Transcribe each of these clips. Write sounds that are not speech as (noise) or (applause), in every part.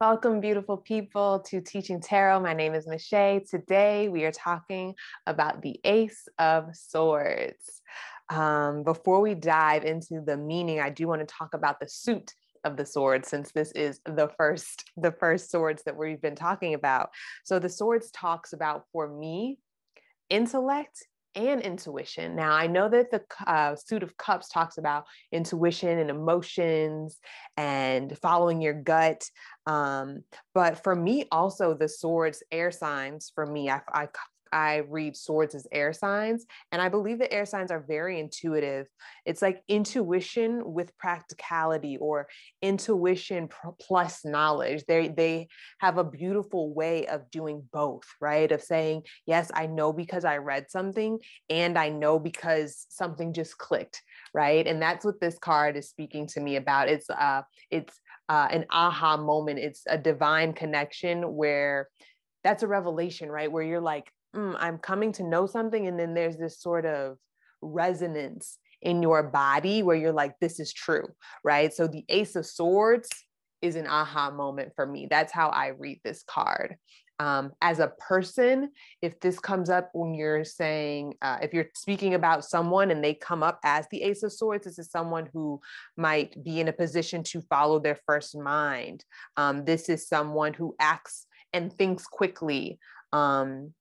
Welcome, beautiful people, to Teaching Tarot. My name is Michelle. Today, we are talking about the Ace of Swords. Um, before we dive into the meaning, I do want to talk about the suit of the sword since this is the first the first swords that we've been talking about so the swords talks about for me intellect and intuition. Now, I know that the uh, suit of cups talks about intuition and emotions and following your gut. Um, but for me, also the swords, air signs, for me, I, I I read swords as air signs. And I believe that air signs are very intuitive. It's like intuition with practicality or intuition plus knowledge. They, they have a beautiful way of doing both, right? Of saying, yes, I know because I read something and I know because something just clicked, right? And that's what this card is speaking to me about. It's, uh, it's, uh, an aha moment. It's a divine connection where that's a revelation, right? Where you're like, mm, I'm coming to know something. And then there's this sort of resonance in your body where you're like, this is true, right? So the Ace of Swords is an aha moment for me. That's how I read this card. Um, as a person, if this comes up when you're saying, uh, if you're speaking about someone and they come up as the Ace of Swords, this is someone who might be in a position to follow their first mind. Um, this is someone who acts and thinks quickly. Um,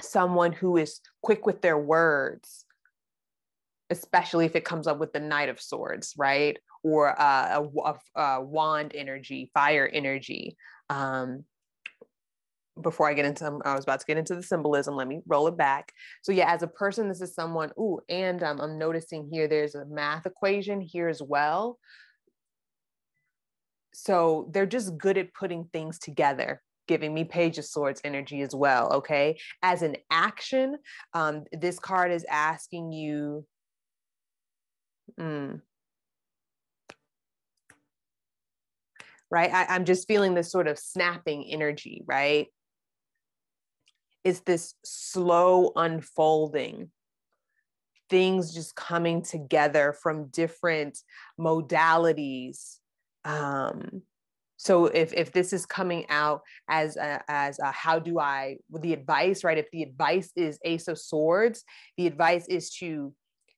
someone who is quick with their words, especially if it comes up with the Knight of Swords, right? Or uh, a, a, a, wand energy, fire energy. Um, before I get into, I was about to get into the symbolism. Let me roll it back. So yeah, as a person, this is someone. Ooh, and um, I'm noticing here there's a math equation here as well. So they're just good at putting things together giving me Page of Swords energy as well. Okay. As an action, um, this card is asking you. Mm, right? I, I'm just feeling this sort of snapping energy, right? It's this slow unfolding, things just coming together from different modalities. Um, so if if this is coming out as a, as a, how do i the advice right? If the advice is ace of swords the advice is to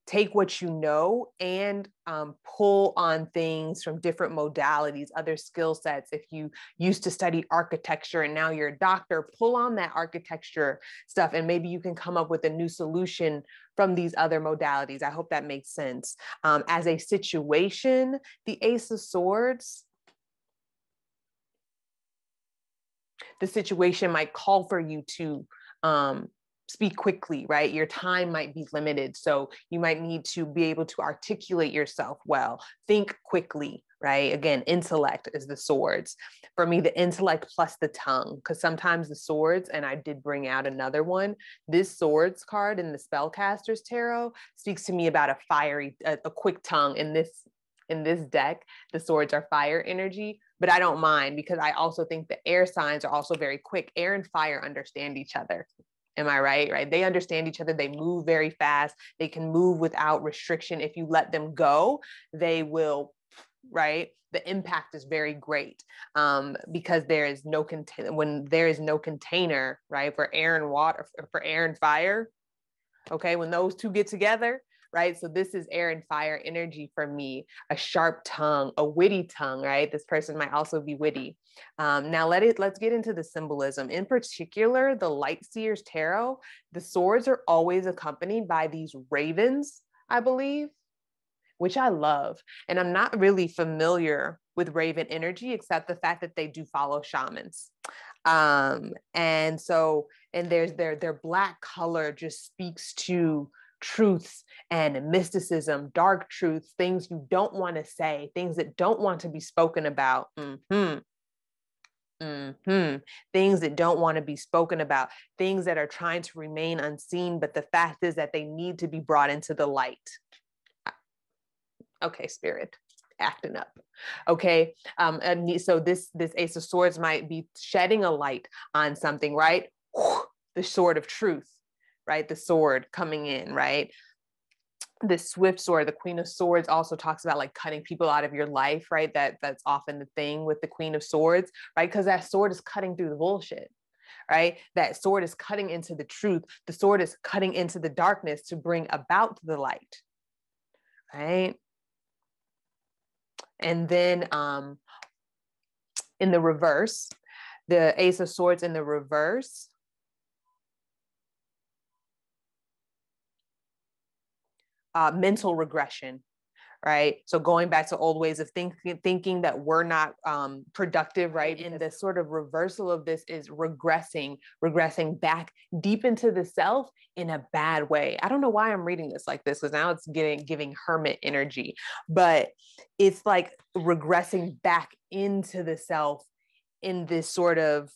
take what you know and um, pull on things from different modalities other skill sets. If you used to study architecture and now you're a doctor pull on that architecture stuff and maybe you can come up with a new solution from these other modalities. I hope that makes sense. Um, as a situation the ace of swords the situation might call for you to um, speak quickly, right? Your time might be limited. So you might need to be able to articulate yourself well, think quickly, right? Again, intellect is the swords. For me, the intellect plus the tongue, because sometimes the swords, and I did bring out another one, this swords card in the Spellcaster's Tarot speaks to me about a fiery, a, a quick tongue. In this in this deck, the swords are fire energy, but I don't mind because I also think the air signs are also very quick. Air and fire understand each other. Am I right? Right. They understand each other. They move very fast. They can move without restriction. If you let them go, they will, right? The impact is very great um, because there is no contain when there is no container, right? For air and water, for air and fire. Okay, when those two get together, right? So this is air and fire energy for me, a sharp tongue, a witty tongue, right? This person might also be witty. Um, now let it let's get into the symbolism. In particular, the Light Seers Tarot, the swords are always accompanied by these ravens, I believe, which I love. And I'm not really familiar with raven energy, except the fact that they do follow shamans. Um, and so, and there's their their black color just speaks to truths and mysticism, dark truths, things you don't want to say, things that don't want to be spoken about. Mm-hmm. Mm-hmm. Things that don't want to be spoken about, things that are trying to remain unseen, but the fact is that they need to be brought into the light. Okay, spirit, acting up. Okay, um, and so this this Ace of Swords might be shedding a light on something, right? The sword of truth right? The sword coming in, right? the swift sword the queen of swords also talks about like cutting people out of your life right? That that's often the thing with the queen of swords right? Because that sword is cutting through the bullshit right? That sword is cutting into the truth. The sword is cutting into the darkness to bring about the light right? And then um in the reverse the ace of swords in the reverse uh, mental regression right? So going back to old ways of thinking thinking that we're not um, productive right? And the sort of reversal of this is regressing regressing back deep into the self in a bad way. I don't know why i'm reading this like this because now it's getting giving hermit energy but it's like regressing back into the self in this sort of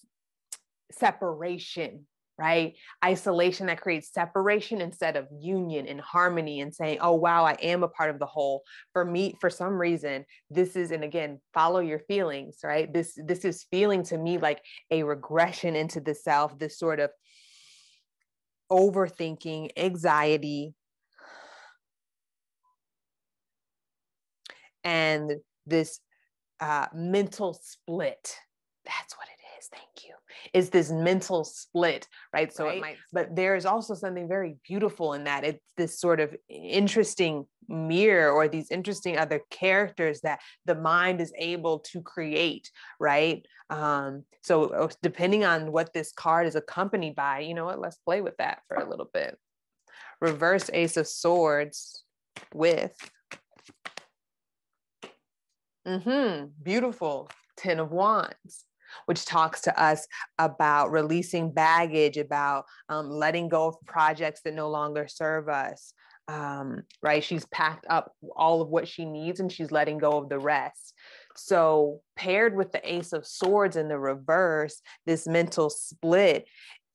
separation right? Isolation that creates separation instead of union and harmony and saying, oh, wow, I am a part of the whole. For me, for some reason, this is, and again, follow your feelings, right? This, this is feeling to me like a regression into the self, this sort of overthinking, anxiety, and this uh, mental split. That's what it is. Thank you is this mental split, right? So right. it might, but there is also something very beautiful in that. It's this sort of interesting mirror or these interesting other characters that the mind is able to create, right? Um, so uh, depending on what this card is accompanied by, you know what, let's play with that for a little bit. Reverse Ace of Swords with Mm-hmm. Beautiful. Ten of Wands which talks to us about releasing baggage, about um, letting go of projects that no longer serve us. Um, right? She's packed up all of what she needs and she's letting go of the rest. So, paired with the Ace of Swords in the reverse, this mental split,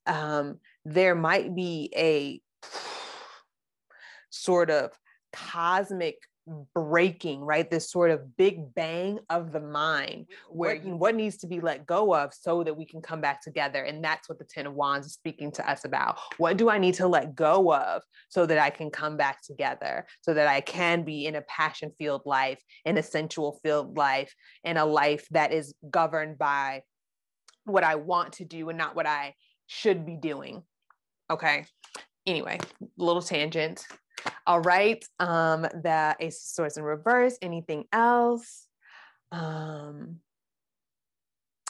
um, there might be a (sighs) sort of cosmic breaking, right? This sort of big bang of the mind, where what, what needs to be let go of so that we can come back together. And that's what the Ten of Wands is speaking to us about. What do I need to let go of so that I can come back together, so that I can be in a passion filled life, in a sensual filled life, in a life that is governed by what I want to do and not what I should be doing. Okay. Anyway, little tangent. All right. Um, the Ace of Swords in reverse. Anything else? Um,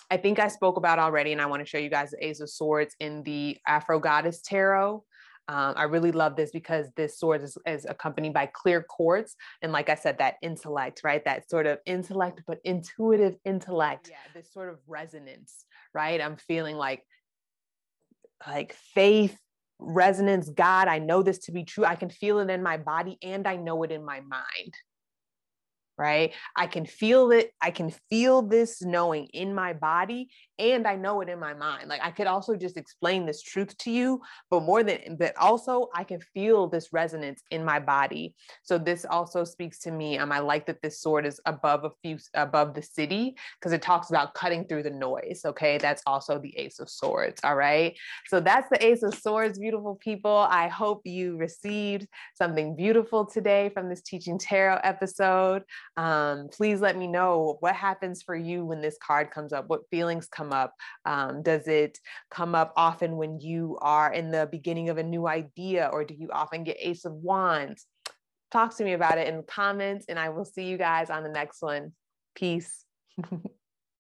I think I spoke about already, and I want to show you guys the Ace of Swords in the Afro Goddess Tarot. Um, I really love this because this sword is, is, accompanied by clear quartz. And like I said, that intellect, right? That sort of intellect, but intuitive intellect. Yeah, this sort of resonance, right? I'm feeling like like faith resonance, God, I know this to be true. I can feel it in my body and I know it in my mind right? I can feel it. I can feel this knowing in my body and I know it in my mind. Like I could also just explain this truth to you, but more than, but also I can feel this resonance in my body. So this also speaks to me. Um, I like that this sword is above a few, above the city because it talks about cutting through the noise. Okay. That's also the ace of swords. All right. So that's the ace of swords, beautiful people. I hope you received something beautiful today from this teaching tarot episode. Um, please let me know what happens for you when this card comes up. What feelings come up? Um, does it come up often when you are in the beginning of a new idea, or do you often get Ace of Wands? Talk to me about it in the comments, and I will see you guys on the next one. Peace. (laughs)